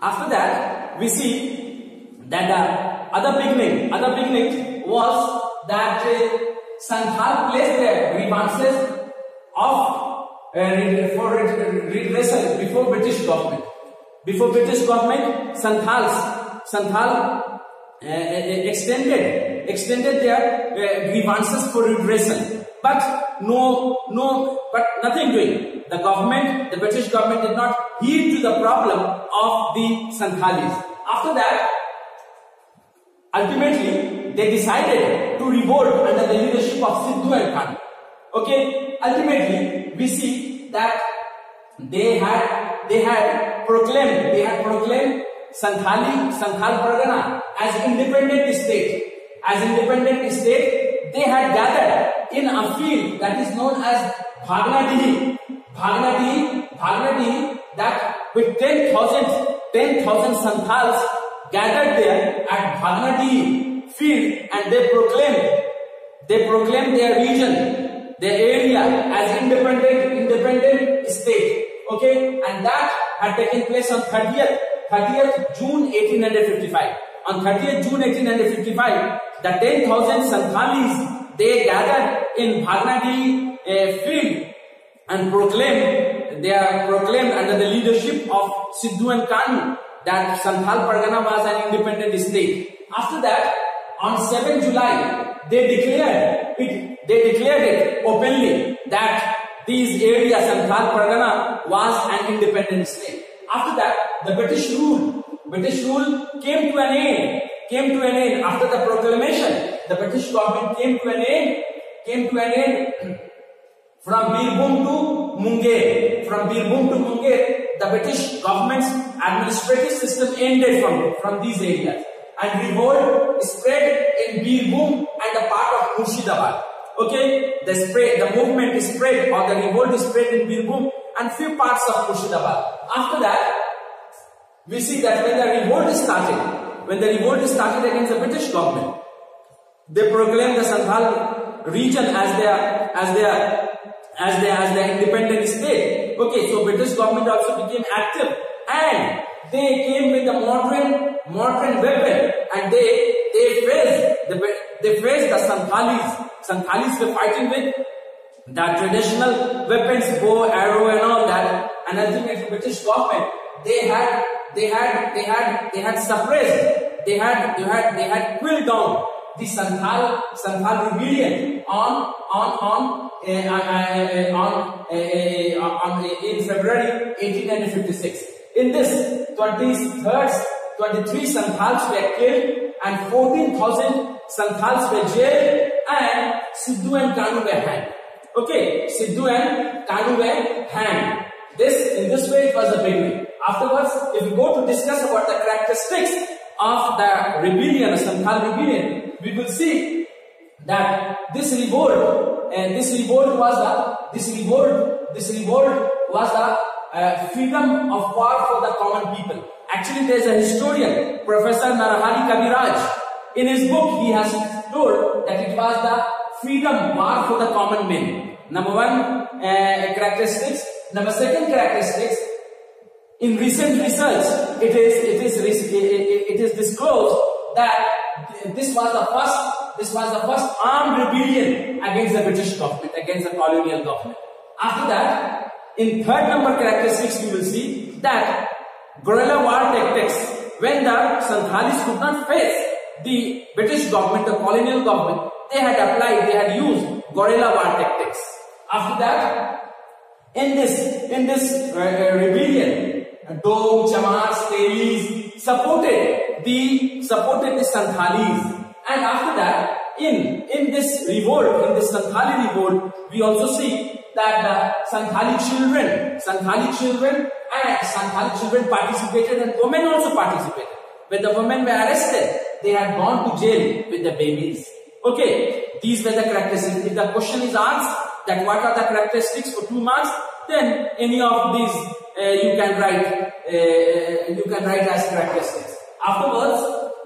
After that, we see that the other beginning, other beginning was that uh, Santhal placed their grievances of uh, for redressal before British government. Before British government, Santhals, Santhal uh, extended extended their uh, grievances for redressal, but no, no, but nothing doing. The government, the British government, did not heed to the problem of the Santhalis. After that, ultimately they decided to revolt under the leadership of Sidhu and Kanu. Okay, ultimately we see that they had they had proclaimed they had proclaimed Santhali Santhal Pargana as independent state. As independent state, they had gathered in a field that is known as Bhagnadihi. Bhagnadihi, Bhagnadihi, that with 10,000 10,000 Santhals gathered there at Bhagnadihi field and they proclaimed they proclaimed their region, their area as independent independent state. Okay, and that had taken place on 30th 30th June 1855. On 30th June 1855, the 10,000 Santhalis, they gathered in Bhagnadi uh, field and proclaimed, they are proclaimed under the leadership of Sidhu and Kanu that Santhal Pargana was an independent state. After that, on 7 July, they declared it, they declared it openly that these areas, Santhal Pargana was an independent state. After that, the British rule, British rule came to an end, came to an end after the proclamation. The British government came to an end, came to an end from Birbhum to Munger. From Birbhum to Munger, the British government's administrative system ended from, from these areas. And revolt spread in Birbhum and a part of Murshidabad. Okay, the spread, the movement spread or the revolt spread in Birbhum and few parts of Murshidabad. After that, we see that when the revolt started, when the revolt started against the British government, they proclaimed the Santhal region as their, as their, as the, as their independent state. Okay, so British government also became active and they came with a modern, modern weapon and they, they faced, the, they faced the Santhalis. Santhalis were fighting with the traditional weapons, bow, arrow and all that and ultimately British government, they had, they had, they had, they had suppressed, they had, they had, they had quilled down the Santhal, Santhal rebellion on, on, on, in February 1856. In this, 23rd, 23 Santhals were killed and 14,000 Santhals were jailed and Sidhu and Kanu were hanged. Okay, Sidhu and Kanu were hanged. This, in this way, it was a beginning. Afterwards, if we go to discuss about the characteristics of the rebellion, Santhal rebellion, we will see that this revolt, and this revolt was the, this revolt, this revolt was the uh, freedom of war for the common people. Actually, there is a historian, Professor Narahari Kaviraj. In his book, he has told that it was the freedom war for the common men. Number one uh, characteristics. Number second characteristics. In recent research, it is it is it is disclosed that this was the first this was the first armed rebellion against the British government, against the colonial government. After that, in third number characteristics, you will see that guerrilla war tactics, when the Santhalis could not face the British government, the colonial government, they had applied, they had used guerrilla war tactics. After that, in this, in this uh, rebellion, Dog, Chamars, Telis supported the, supported the Santhalis. And after that, in, in this revolt, in this Santhali revolt, we also see that the Santhali children, Santhali children and Santhali children participated and women also participated. When the women were arrested, they had gone to jail with the babies. Okay, these were the characteristics. If the question is asked, that what are the characteristics for two marks, then any of these uh, you can write uh, you can write as characteristics. Afterwards,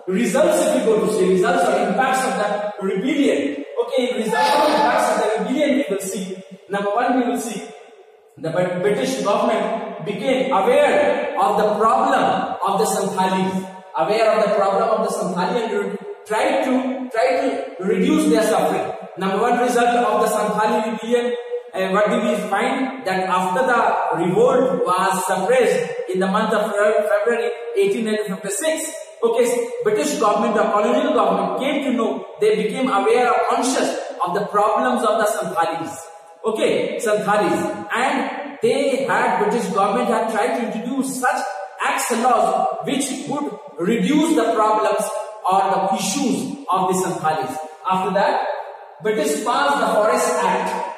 results if you go to see results or impacts of the rebellion. Okay, results or impacts of the rebellion we will see. Number one, we will see the British government became aware of the problem of the Santhalis, aware of the problem of the Santhali and tried to try to reduce their suffering. Number one result of the Santhali rebellion and what did we find? That after the revolt was suppressed in the month of February 1856, okay, British government, the colonial government came to know, they became aware or conscious of the problems of the Santhalis. Okay, Santhalis. And they had, British government had tried to introduce such acts and laws which would reduce the problems or the issues of the Santhalis. After that, British passed the Forest Act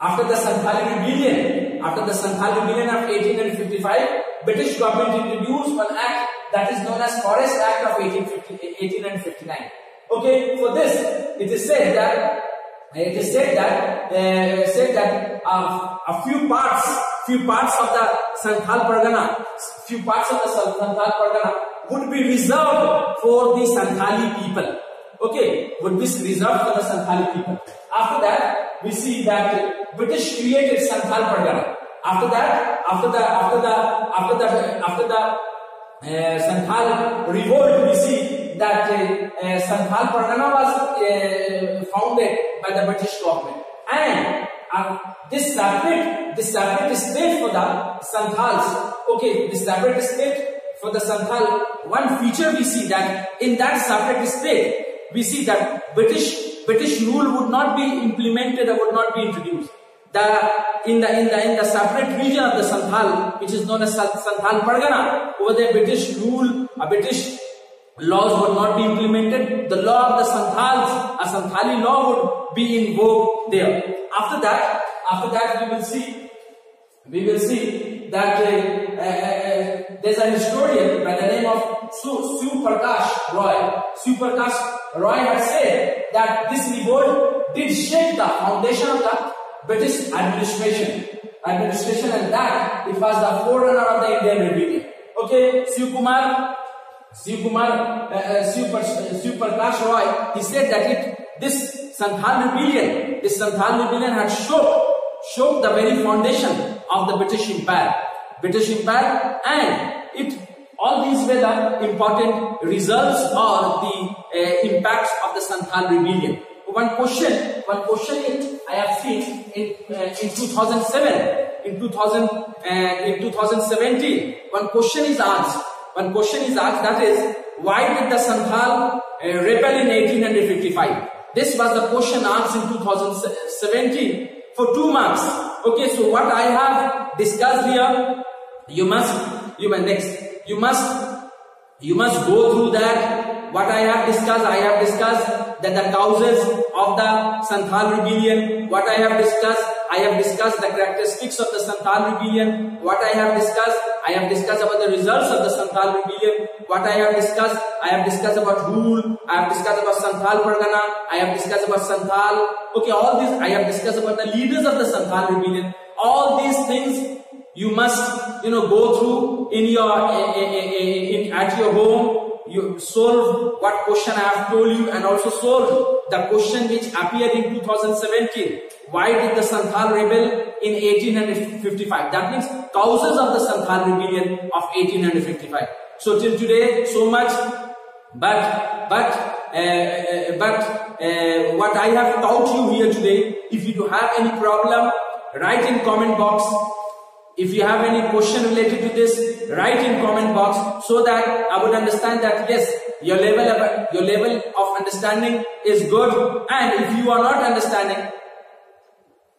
after the Santhali rebellion, after the Santhali rebellion of 1855, British government introduced one act that is known as Forest Act of 1859. Okay, for this, it is said that it is said that uh, said that uh, a few parts, few parts of the Santhal Pargana, few parts of the Santhal Pargana would be reserved for the Santhali people. Okay, would be reserved for the Santhali people. After that, we see that British created Santhal Pargana. After that, after the after the after the after the uh, Santhal revolt, we see that uh, uh, Santhal Pargana was founded by the British government, and uh, this separate this separate state for the Santhals. Okay, this separate state for the Santhal. One feature we see that in that separate state, we see that British British rule would not be implemented or would not be introduced. The, in the in the in the separate region of the Santhal, which is known as Santhal Pargana, over there British rule, a British laws would not be implemented. The law of the Santhals, a Santhali law would be invoked there. After that, after that we will see, we will see that uh, uh, uh, there's a historian by the name of Su, Suprakash Roy. Suprakash Roy has said that this revolt did shake the foundation of the British administration. Administration and that it was the forerunner of the Indian rebellion. Okay, Shiv Kumar, Shiv Kumar, uh, Shiv, uh, Prakash Roy, he said that it, this Santhal rebellion, this Santhal rebellion had shook, shook the very foundation of the British Empire. British Empire and it all these were the important results or the uh, impacts of the Santhal rebellion. One question, one question it I have seen in uh, in 2007, in 2000, uh, in 2017. One question is asked. One question is asked. That is, why did the Santhal uh, rebel in 1855? This was the question asked in 2017 for two marks. Okay, so what I have discussed here, you must, you may next you must you must go through that. What I have discussed I have discussed that the causes of the Santhal rebellion. What I have discussed I have discussed the characteristics of the Santhal rebellion. What I have discussed I have discussed about the results of the Santal rebellion. What I have discussed I have discussed about rule. I have discussed about Santal Pargana I have discussed about Santal. okay all these I have discussed about the leaders of the Santal rebellion. All these things you must you know go through in your in, at your home you solve what question I have told you and also solve the question which appeared in 2017 why did the Santhal rebel in 1855 that means causes of the Santhal rebellion of 1855 so till today so much. But but uh, uh, but uh, what I have taught you here today if you have any problem write in comment box if you have any question related to this, write in comment box so that I would understand that yes, your level of your level of understanding is good. And if you are not understanding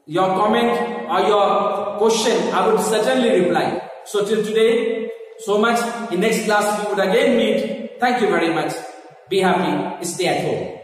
your comment or your question, I would certainly reply. So till today, so much. In next class we would again meet. Thank you very much. Be happy. Stay at home.